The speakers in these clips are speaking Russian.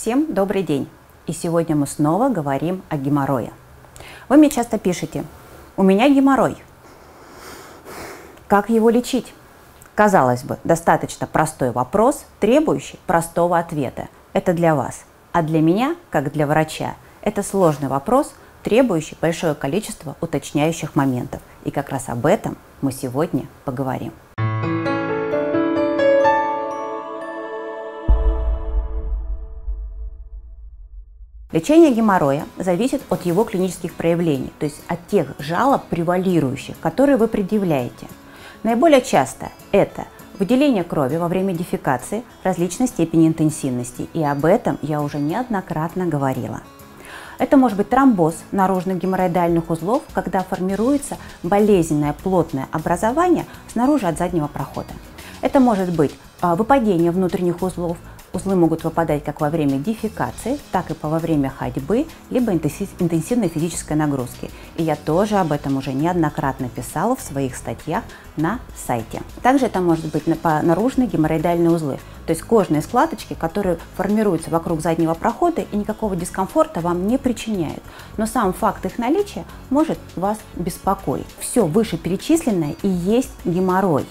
Всем добрый день! И сегодня мы снова говорим о геморрое. Вы мне часто пишете, у меня геморрой. Как его лечить? Казалось бы, достаточно простой вопрос, требующий простого ответа. Это для вас. А для меня, как для врача, это сложный вопрос, требующий большое количество уточняющих моментов. И как раз об этом мы сегодня поговорим. Лечение геморроя зависит от его клинических проявлений, то есть от тех жалоб превалирующих, которые вы предъявляете. Наиболее часто это выделение крови во время дефекации различной степени интенсивности, и об этом я уже неоднократно говорила. Это может быть тромбоз наружных геморроидальных узлов, когда формируется болезненное плотное образование снаружи от заднего прохода. Это может быть а, выпадение внутренних узлов, Узлы могут выпадать как во время дефекации, так и во время ходьбы, либо интенсивной физической нагрузки. И я тоже об этом уже неоднократно писала в своих статьях на сайте. Также это может быть наружные геморроидальные узлы, то есть кожные складочки, которые формируются вокруг заднего прохода и никакого дискомфорта вам не причиняют. Но сам факт их наличия может вас беспокоить. Все вышеперечисленное и есть геморрой.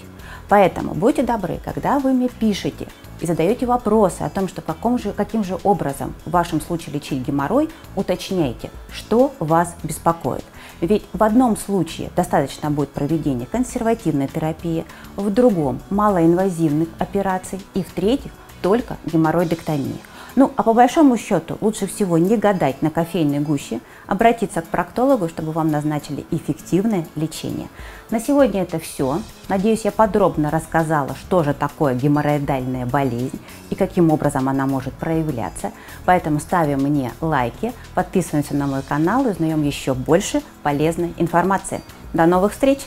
Поэтому будьте добры, когда вы мне пишете, и задаете вопросы о том, что каком же, каким же образом в вашем случае лечить геморрой, уточняйте, что вас беспокоит. Ведь в одном случае достаточно будет проведения консервативной терапии, в другом – малоинвазивных операций и в третьих – только геморроидектомии. Ну, а по большому счету лучше всего не гадать на кофейной гуще, обратиться к проктологу, чтобы вам назначили эффективное лечение. На сегодня это все. Надеюсь, я подробно рассказала, что же такое геморроидальная болезнь и каким образом она может проявляться. Поэтому ставим мне лайки, подписываемся на мой канал и узнаем еще больше полезной информации. До новых встреч!